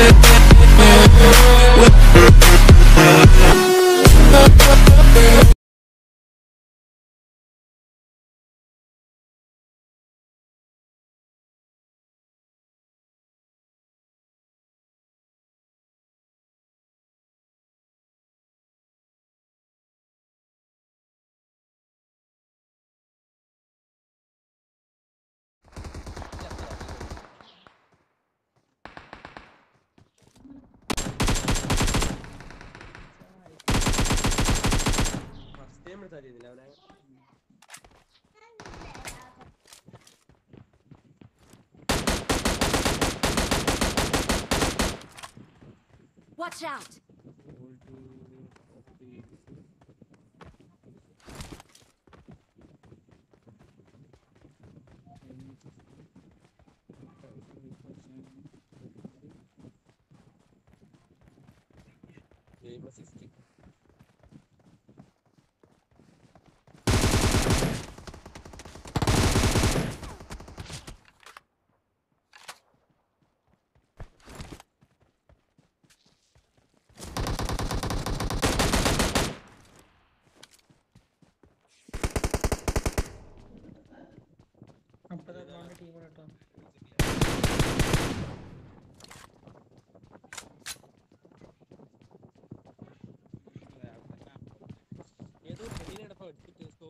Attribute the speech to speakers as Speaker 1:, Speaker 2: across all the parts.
Speaker 1: Yeah. മതിയെന്നില്ല അവനെ
Speaker 2: Watch out!
Speaker 1: Game assist. എടുത്തിട്ട്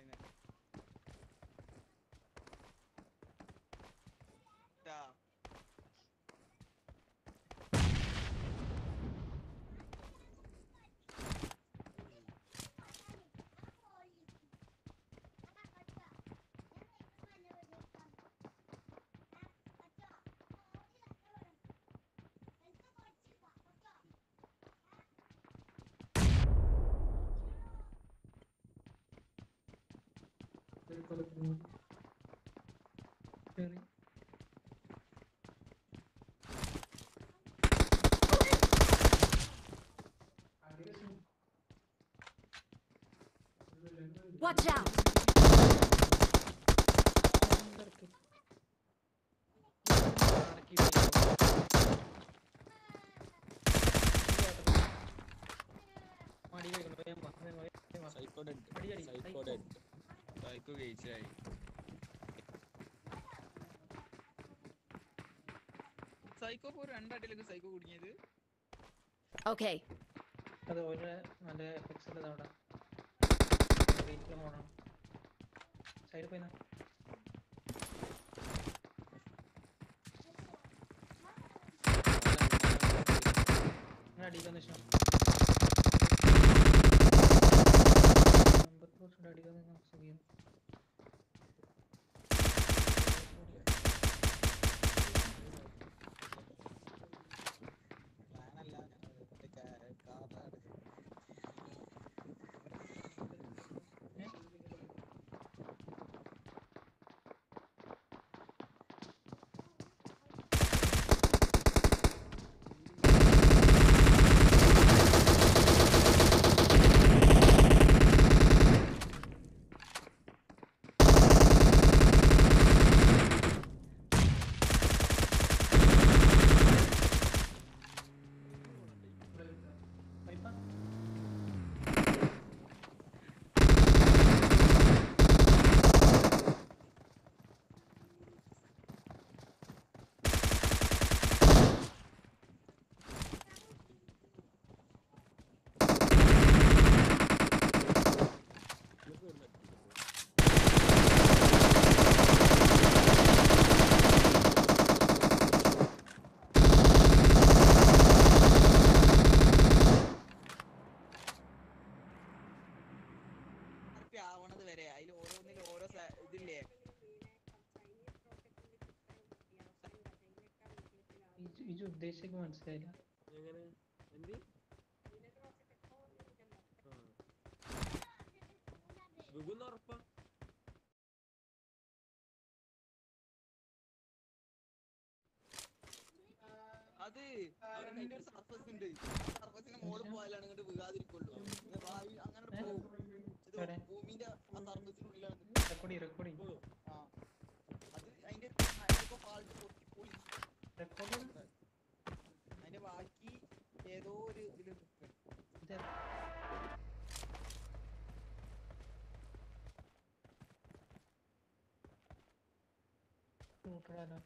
Speaker 2: Watch out.
Speaker 3: Psycho dead. Psycho dead. കഴിക്കണം വേഗം വാ, വേഗം വാ, വേഗം വാ.
Speaker 1: സൈക്കോ
Speaker 4: പോ രണ്ടടിയിലേക്ക് സൈക്കോ കുടുങ്ങിയത്.
Speaker 2: Okay,
Speaker 3: അത് ഒരു നല്ല എഫക്ട്സ് ഉണ്ട് അവിടെ. വെയിറ്റിൽ പോകണം സൈഡിൽ പോയിന്നാ? അടിക്കാൻ ഇഷ്ടം അമ്പത്തി അടിക്കാൻ സുഖം
Speaker 4: ഇതില്ലേ?
Speaker 3: ഇജു ഇജു ഉദ്ദേശിക്ക് മനസ്സിലായില്ല.
Speaker 1: എങ്ങനെ? എന്ത്? വികുന്ന ഉറപ്പാ?
Speaker 4: അത് സർഫസ് ഉണ്ട്. സർഫസിന്റെ മോൾ പോയാലാണ് ഇങ്ങോട്ട് ഏതോ ഒരു
Speaker 3: ഇതിൽ ൂട്ടടാലോ